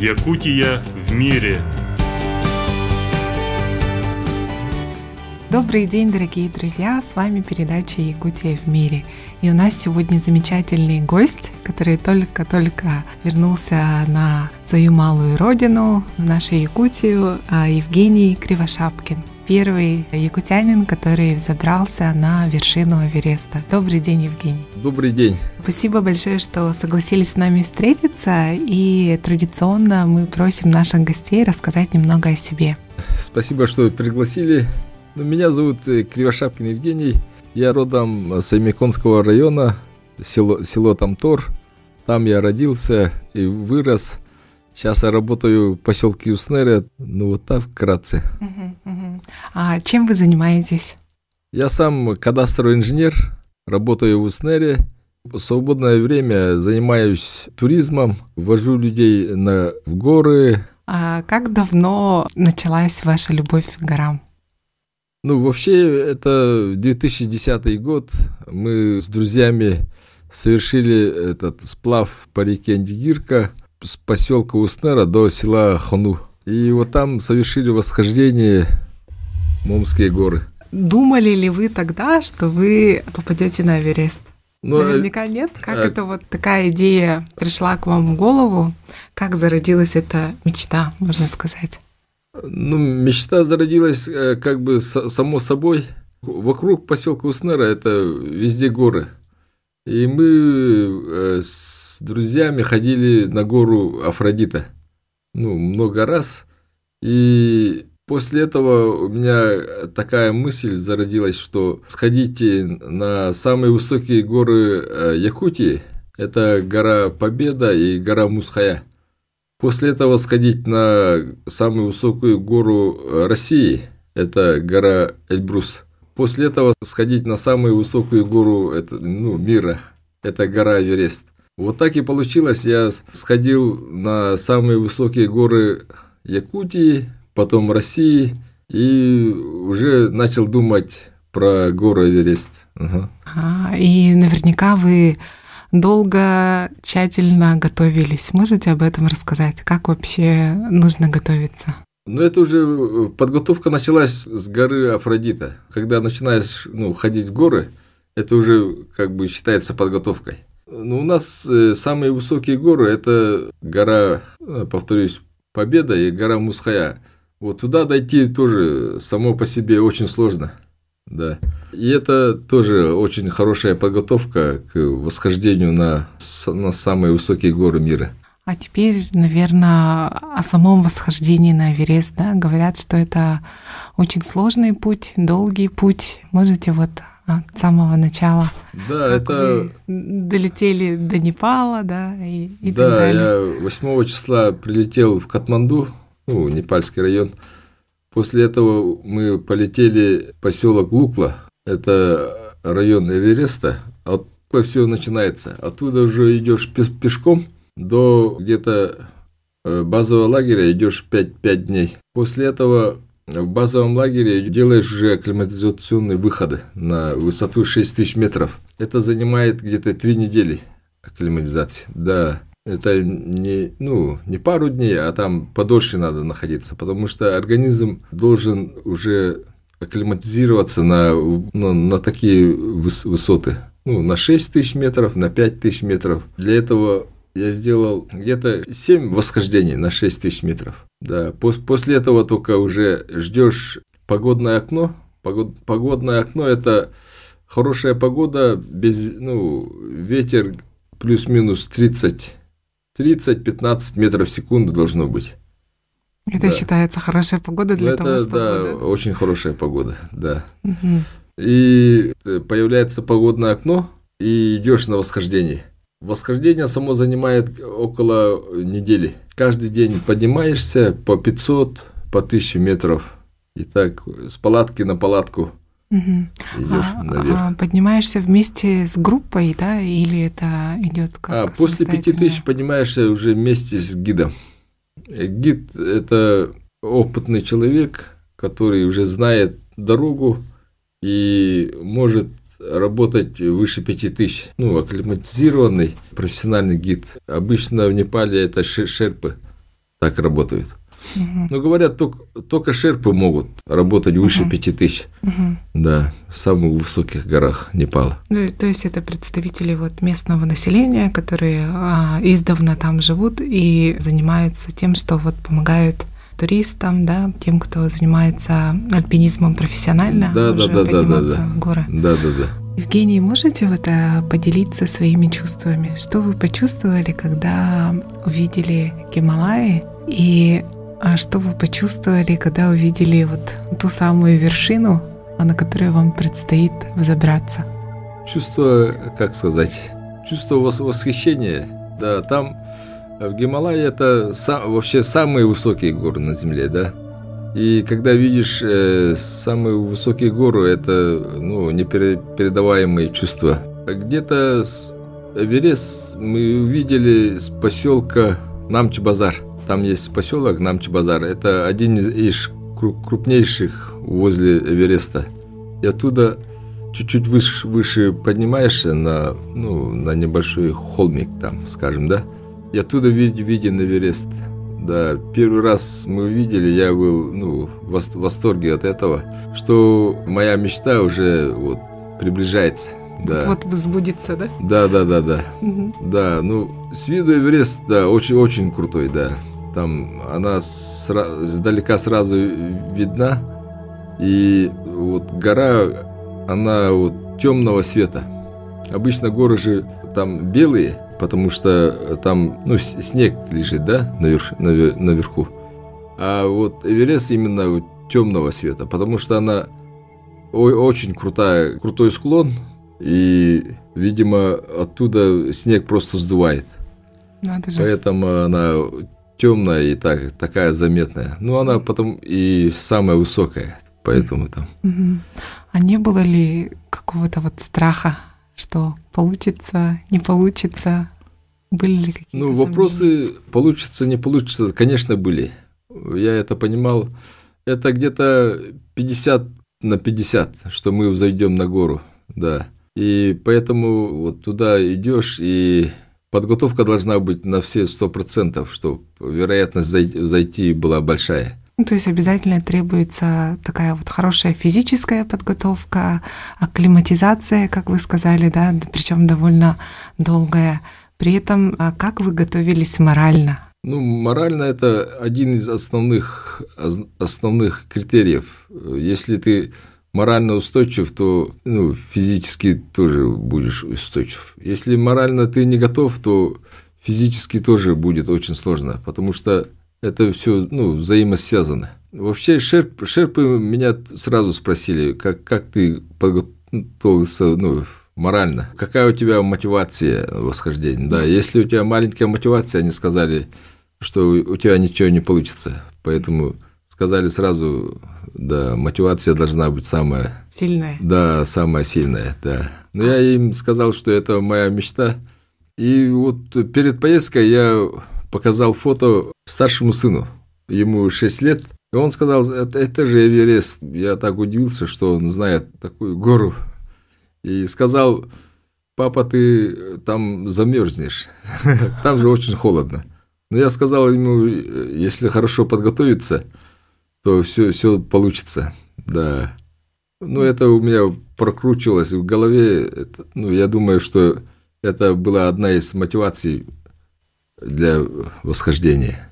Якутия в мире. Добрый день, дорогие друзья! С вами передача «Якутия в мире». И у нас сегодня замечательный гость, который только-только вернулся на свою малую родину, в нашу Якутию, а, Евгений Кривошапкин первый якутянин, который забрался на вершину Эвереста. Добрый день, Евгений. Добрый день. Спасибо большое, что согласились с нами встретиться. И традиционно мы просим наших гостей рассказать немного о себе. Спасибо, что пригласили. Ну, меня зовут э, Кривошапкин Евгений. Я родом с Аймеконского района, село, село Тамтор. Там я родился и вырос. Сейчас я работаю в поселке Уснере, ну вот так вкратце. А чем вы занимаетесь? Я сам кадастровый инженер, работаю в Уснере. В свободное время занимаюсь туризмом, вожу людей на, в горы. А как давно началась ваша любовь к горам? Ну, вообще, это 2010 год. Мы с друзьями совершили этот сплав по реке Андигирка с поселка Уснера до села Хону. И вот там совершили восхождение Мумские горы. Думали ли вы тогда, что вы попадете на Эверест? Ну, Наверняка нет. Как а... это вот такая идея пришла к вам в голову? Как зародилась эта мечта, можно сказать? Ну, мечта зародилась э, как бы само собой. Вокруг поселка Уснера это везде горы. И мы э, с друзьями ходили на гору Афродита. Ну, много раз. И после этого у меня такая мысль зародилась, что сходите на самые высокие горы э, Якутии. Это гора Победа и гора Мусхая. После этого сходить на самую высокую гору э, России. Это гора Эльбрус. После этого сходить на самую высокую гору это, ну, мира. Это гора Эверест. Вот так и получилось. Я сходил на самые высокие горы Якутии, потом России, и уже начал думать про гору Эверест. Ага. А, и наверняка вы долго, тщательно готовились. Можете об этом рассказать? Как вообще нужно готовиться? Ну, это уже э, подготовка началась с горы Афродита. Когда начинаешь ну, ходить в горы, это уже как бы считается подготовкой. Ну, у нас э, самые высокие горы – это гора, э, повторюсь, Победа и гора Мусхая. Вот туда дойти тоже само по себе очень сложно. Да. И это тоже очень хорошая подготовка к восхождению на, на самые высокие горы мира. А теперь, наверное, о самом восхождении на Эверест, да, говорят, что это очень сложный путь, долгий путь. Можете вот от самого начала. Да, как это... долетели до Непала, да, и, и да, так далее. я 8 числа прилетел в Катманду, ну, Непальский район. После этого мы полетели в поселок Лукла, это район Эвереста. Оттуда все начинается. Оттуда уже идешь пешком до где-то э, базового лагеря идешь 5, 5 дней. После этого в базовом лагере делаешь уже акклиматизационные выходы на высоту 6 тысяч метров. Это занимает где-то 3 недели акклиматизации. Да, это не, ну, не пару дней, а там подольше надо находиться, потому что организм должен уже акклиматизироваться на, на, на такие выс, высоты. Ну, на 6 тысяч метров, на 5 тысяч метров. Для этого я сделал где-то 7 восхождений на 6 тысяч метров. Да, после этого только уже ждешь погодное окно. Погод, погодное окно – это хорошая погода, без, ну, ветер плюс-минус 30, 30-15 метров в секунду должно быть. Это да. считается хорошая погода для это, того, чтобы... Да, да, очень хорошая погода, да. Угу. И появляется погодное окно, и идешь на восхождение. Восхождение само занимает около недели. Каждый день поднимаешься по 500, по 1000 метров. И так с палатки на палатку угу. идешь а, наверх. А поднимаешься вместе с группой, да, или это идет как? А после 5000 поднимаешься уже вместе с гидом. Э, гид это опытный человек, который уже знает дорогу и может работать выше 5000. Ну, акклиматизированный профессиональный гид. Обычно в Непале это шерпы. так работают. Но говорят, только, только шерпы могут работать выше Мгм. 5000. Мгм. Да, в самых высоких горах Непала. Ну, то есть это представители вот местного населения, которые а, издавна там живут и занимаются тем, что вот помогают туристам, да, тем, кто занимается альпинизмом профессионально, Да, да, уже да, да, да, подниматься да. в горы. Да, да, да. Евгений, можете вот а, поделиться своими чувствами? Что вы почувствовали, когда увидели Гималаи? И а, что вы почувствовали, когда увидели вот ту самую вершину, на которую вам предстоит взобраться? Чувство, как сказать, чувство вос- восхищения. Да, там э, в Гималае это са- вообще самые высокие горы на Земле, да. И когда видишь э, самые высокие горы, это ну, непередаваемые чувства. А Где-то Эверест мы увидели с поселка Намчи-Базар. Там есть поселок Намчи-Базар. Это один из- из кру- крупнейших возле Эвереста. И оттуда чуть-чуть выше, выше поднимаешься на, ну, на небольшой холмик там, скажем, да, и оттуда вид- виден Эверест. Да, первый раз мы увидели, я был ну, в вос- в восторге от этого, что моя мечта уже вот приближается. Да, Вот взбудится, да? да, да, да, да. Мгм. Да, ну, с виду Эверест, да, очень-очень крутой, да. Там она сра- издалека сразу видна, и вот гора, она вот темного цвета. Обычно горы же там белые, потому что там, ну, снег лежит, да, наверх, наве- наверху. А вот Эверест именно вот темного цвета, потому что она очень крутая, крутой склон, и, видимо, оттуда снег просто сдувает. Надо же. Поэтому она темная и так, такая заметная. Ну, она потом и самая высокая, поэтому там. А не было ли какого-то вот страха, что получится, не получится? Были ли какие-то Ну, сомнения? вопросы получится, не получится, конечно, были. Я это понимал. Это где-то 50 на 50, что мы взойдем на гору, да. И поэтому вот туда идешь, и подготовка должна быть на все 100%, чтобы вероятность зай- зайти была большая. Ну, то есть обязательно требуется такая вот хорошая физическая подготовка, акклиматизация, как вы сказали, да, причем довольно долгая. При этом, а как вы готовились морально? Ну, морально это один из основных, основных критериев. Если ты морально устойчив, то ну, физически тоже будешь устойчив. Если морально ты не готов, то физически тоже будет очень сложно, потому что это все ну, взаимосвязано. Вообще шерп, шерпы меня сразу спросили, как, как ты подготовился ну, морально, какая у тебя мотивация восхождения. Да, если у тебя маленькая мотивация, они сказали, что у тебя ничего не получится. Поэтому сказали сразу, да, мотивация должна быть самая, Сильная. да, самая сильная, да. Но я им сказал, что это моя мечта. И вот перед поездкой я показал фото старшему сыну. Ему 6 лет. И он сказал, это, это же Эверест. Я так удивился, что он знает такую гору. И сказал, папа, ты там замерзнешь. Там же очень холодно. Но я сказал ему, если хорошо подготовиться, то все, все получится. Да. Ну, это у меня прокручивалось в голове. Это, ну, я думаю, что это была одна из мотиваций для восхождения.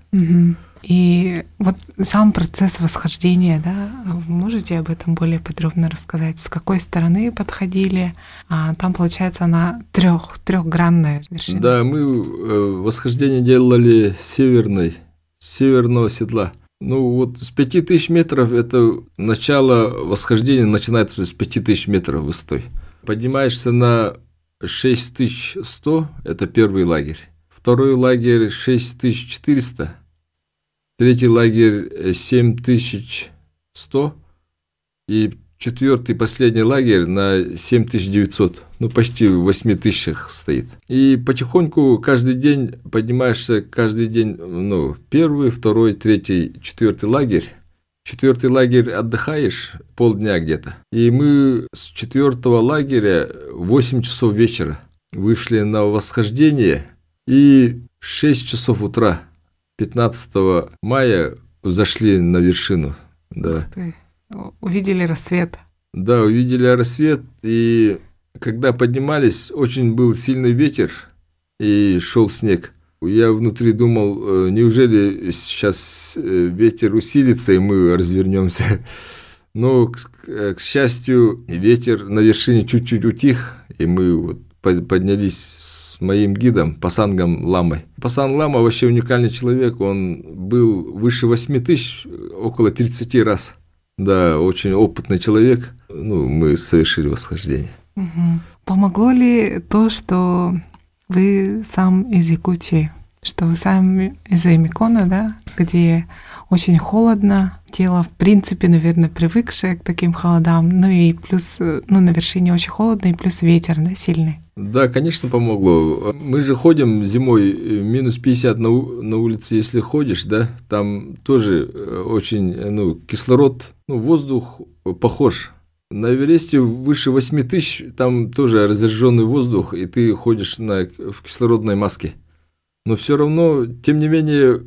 И вот сам процесс восхождения, да, вы можете об этом более подробно рассказать? С какой стороны подходили? А, там, получается, она трех, трехгранная вершина. Да, мы э, восхождение делали северной, северного седла. Ну, вот с 5000 метров это начало восхождения начинается с 5000 метров высотой. Поднимаешься на 6100, это первый лагерь. Второй лагерь 6400. Третий лагерь э, 7100. И четвертый, последний лагерь на 7900. Ну, почти в 8000 стоит. И потихоньку каждый день поднимаешься, каждый день, ну, первый, второй, третий, четвертый лагерь. Четвертый лагерь отдыхаешь полдня где-то. И мы с четвертого лагеря 8 часов вечера вышли на восхождение и 6 часов утра 15 мая зашли на вершину. Да. Увидели рассвет. Да, увидели рассвет, и когда поднимались, очень был сильный ветер, и шел снег. Я внутри думал, э, неужели сейчас э, ветер усилится, и мы развернемся. Но, к, к счастью, ветер на вершине чуть-чуть утих, и мы вот поднялись с моим гидом, Пасангом Ламой. Пасан Лама вообще уникальный человек, он был выше 8 тысяч, около 30 раз. Да, очень опытный человек. Ну, мы совершили восхождение. Угу. Помогло ли то, что вы сам из Якутии, что вы сам из Эмикона, да, где очень холодно, тело, в принципе, наверное, привыкшее к таким холодам, ну и плюс, ну, на вершине очень холодно, и плюс ветер, да, сильный. Да, конечно, помогло. Мы же ходим зимой э, минус 50 на, на улице, если ходишь, да, там тоже э, очень, ну, кислород, ну, воздух похож. На Эвересте выше 8 тысяч, там тоже разряженный воздух, и ты ходишь на, в кислородной маске. Но все равно, тем не менее,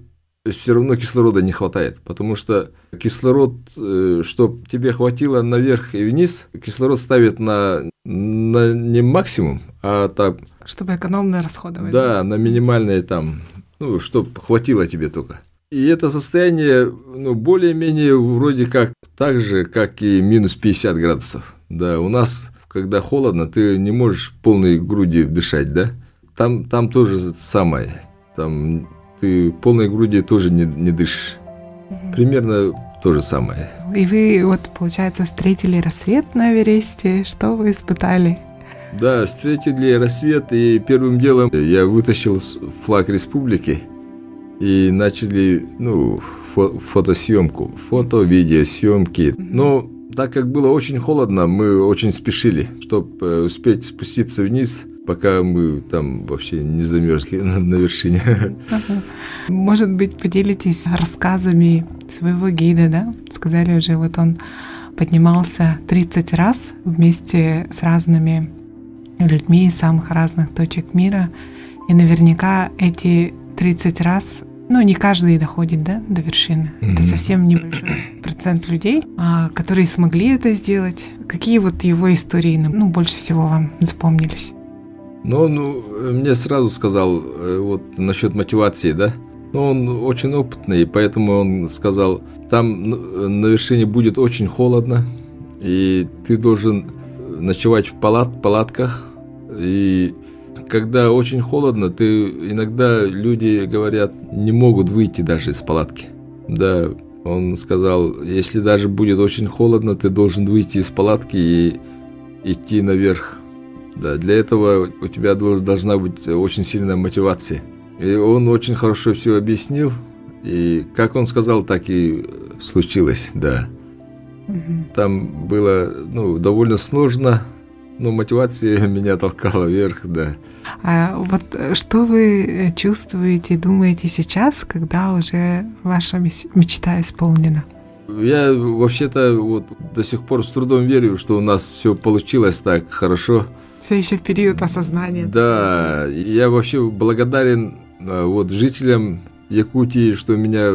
все равно кислорода не хватает, потому что кислород, э, чтобы тебе хватило наверх и вниз, кислород ставит на, на не максимум, а так... Чтобы экономно расходовать. Да, на минимальное там, ну, чтобы хватило тебе только. И это состояние, ну, более-менее вроде как так же, как и минус 50 градусов. Да, у нас, когда холодно, ты не можешь полной груди дышать, да? Там, там тоже самое. Там ты полной груди тоже не, не дышишь. Угу. Примерно то же самое. И вы вот, получается, встретили рассвет на Эвересте. Что вы испытали? Да, встретили рассвет, и первым делом я вытащил флаг республики и начали, ну, фо фотосъемку, фото, видеосъемки. Но так как было очень холодно, мы очень спешили, чтобы э, успеть спуститься вниз пока мы там вообще не замерзли на, на вершине. Может быть, поделитесь рассказами своего гида, да? Сказали уже, вот он поднимался 30 раз вместе с разными людьми из самых разных точек мира. И наверняка эти 30 раз ну, не каждый доходит, да, до вершины. Mm-hmm. Это совсем небольшой процент людей, а, которые смогли это сделать. Какие вот его истории, ну, больше всего вам запомнились? Но он ну, мне сразу сказал э, вот насчет мотивации, да. Но он очень опытный, поэтому он сказал, там ну, на вершине будет очень холодно, и ты должен ночевать в палат, палатках. И когда очень холодно, ты иногда люди говорят, не могут выйти даже из палатки. Да, он сказал, если даже будет очень холодно, ты должен выйти из палатки и идти наверх да, для этого у тебя должна быть очень сильная мотивация. И он очень хорошо все объяснил. И как он сказал, так и случилось, да. Угу. Там было ну, довольно сложно, но мотивация меня толкала вверх, да. А вот что вы чувствуете, думаете сейчас, когда уже ваша мечта исполнена? Я вообще-то вот до сих пор с трудом верю, что у нас все получилось так хорошо все еще период осознания. Да, я вообще благодарен а, вот жителям Якутии, что меня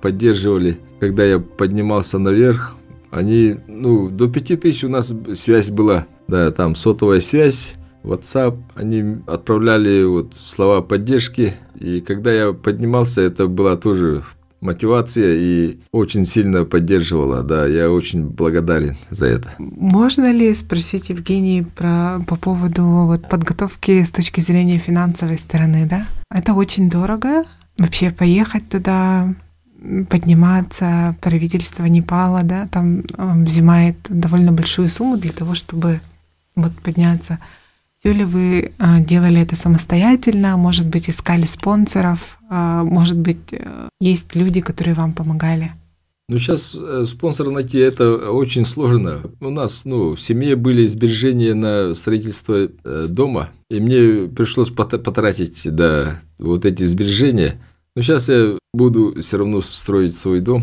поддерживали, когда я поднимался наверх. Они, ну, до пяти тысяч у нас связь была, да, там сотовая связь, WhatsApp, они отправляли вот слова поддержки, и когда я поднимался, это была тоже мотивация и очень сильно поддерживала. Да, я очень благодарен за это. Можно ли спросить Евгений про, по поводу вот, подготовки с точки зрения финансовой стороны, да? Это очень дорого. Вообще поехать туда, подниматься, правительство Непала, да, там э, взимает довольно большую сумму для того, чтобы вот подняться. Все вы а, делали это самостоятельно? Может быть, искали спонсоров? А, может быть, э, есть люди, которые вам помогали? Ну, сейчас э, спонсора найти это очень сложно. У нас, ну, в семье были сбережения на строительство э, дома, и мне пришлось потратить, да, вот эти сбережения. Но сейчас я буду все равно строить свой дом.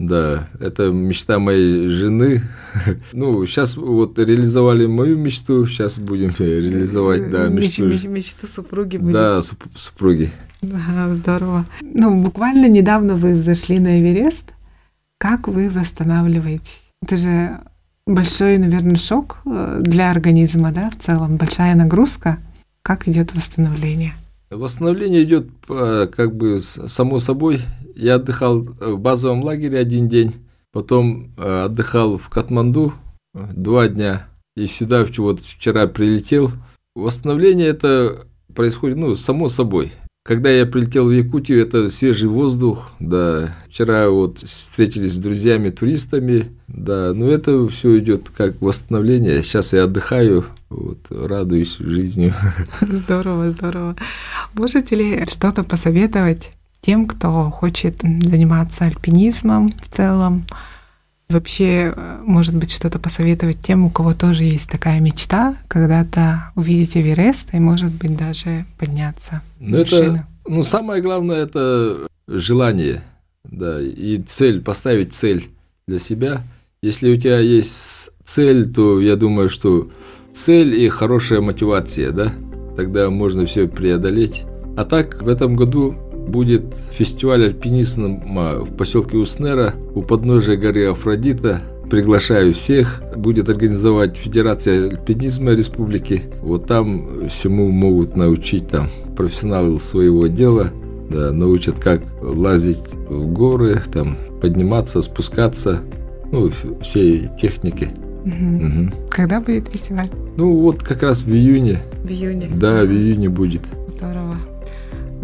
Да, это мечта моей жены. Ну, сейчас вот реализовали мою мечту, сейчас будем реализовать, да, мечту. Меч, мечту супруги будет. Да, суп, супруги. Да, здорово. Ну, буквально недавно вы взошли на Эверест. Как вы восстанавливаетесь? Это же большой, наверное, шок э, для организма, да, в целом, большая нагрузка. Как идет восстановление? Восстановление идет как бы само собой. Я отдыхал в базовом лагере один день, потом э, отдыхал в Катманду два дня, и сюда вот вчера прилетел. Восстановление это происходит, ну, само собой. Когда я прилетел в Якутию, это свежий воздух, да. Вчера вот встретились с друзьями, туристами, да. Но это все идет как восстановление. Сейчас я отдыхаю, вот, радуюсь жизнью. Здорово, здорово. Можете ли что-то посоветовать тем, кто хочет заниматься альпинизмом в целом? Вообще, может быть, что-то посоветовать тем, у кого тоже есть такая мечта, когда-то увидеть Эверест и, может быть, даже подняться. Ну, это, ну, самое главное это желание, да, и цель, поставить цель для себя. Если у тебя есть цель, то я думаю, что цель и хорошая мотивация, да, тогда можно все преодолеть. А так в этом году будет фестиваль альпинизма в поселке Уснера у подножия горы Афродита. Приглашаю всех. Будет организовать Федерация альпинизма республики. Вот там всему могут научить там профессионалы своего дела. Да, научат, как лазить в горы, там, подниматься, спускаться. Ну, всей техники. Угу. Угу. Когда будет фестиваль? Ну, вот как раз в июне. В июне? Да, в июне будет. Здорово.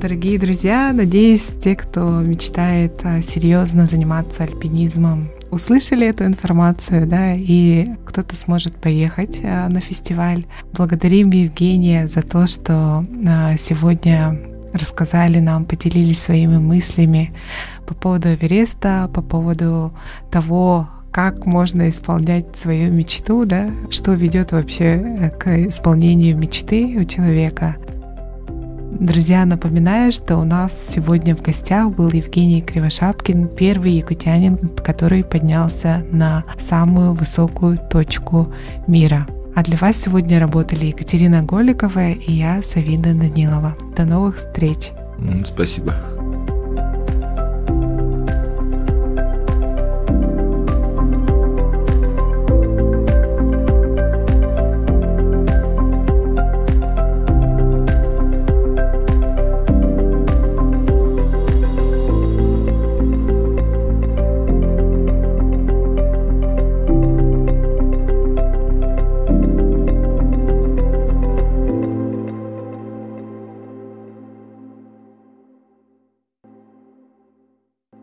Дорогие друзья, надеюсь, те, кто мечтает а, серьезно заниматься альпинизмом, услышали эту информацию, да, и кто-то сможет поехать а, на фестиваль. Благодарим Евгения за то, что а, сегодня рассказали нам, поделились своими мыслями по поводу Эвереста, по поводу того, как можно исполнять свою мечту, да, что ведет вообще э, к исполнению мечты у человека. Друзья, напоминаю, что у нас сегодня в гостях был Евгений Кривошапкин, первый якутянин, который поднялся на самую высокую точку мира. А для вас сегодня работали Екатерина Голикова и я, Савина Данилова. До новых встреч! Спасибо.